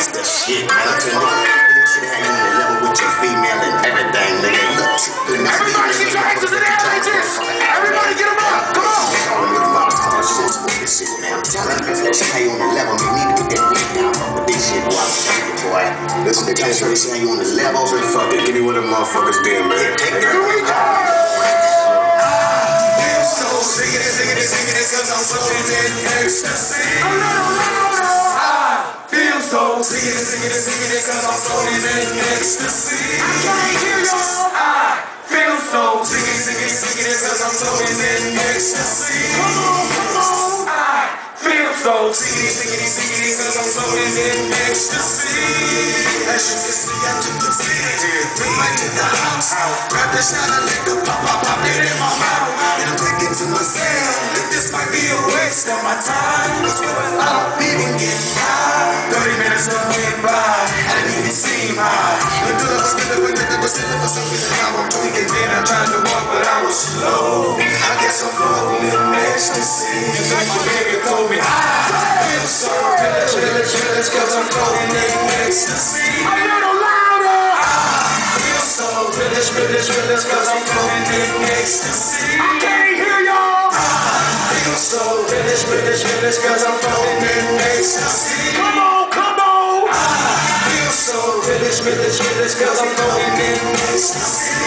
That's the shit, man. I'm trying to you should hang in the level with your female and everything, nigga. You look too good. Everybody get your exes in the averages. Everybody get them up. Come on. I'm telling you, that shit how you on the level. You need to get that down with this shit, boy. I'm telling you, boy. Listen to this. That shit how you on the level. So fuck it. Give me what the motherfuckers did, man. Take it. Here we go singing it, singing it, singing it, cause I'm so in ecstasy. Sing it, sing it, sing it, cause I'm floating in ecstasy. I can't hear y'all. I feel so. Sing it, sing it, cause I'm floating in ecstasy. Come on, come on. I feel so. Sing it, sing it, cause I'm floating in ecstasy. As you can see, I took the city. Bring back to the house. Grab the shot of liquor, pop, pop, pop it in my mouth. And I'm thinking to myself that this might be a waste of my time. Cause without even getting high, 30 minutes done went by. I seem high. Was was for now I'm tweaking. Then I tried to walk, but I was slow. I guess I'm floating in ecstasy. My baby told me, I feel so village, village, village, cause I'm floating in ecstasy. A little louder. I feel so village, village, village, cause I'm floating in ecstasy. I can't hear y'all. I feel so village, village, village, cause I'm floating in ecstasy. Come on, so village, village, village, I'm floating in.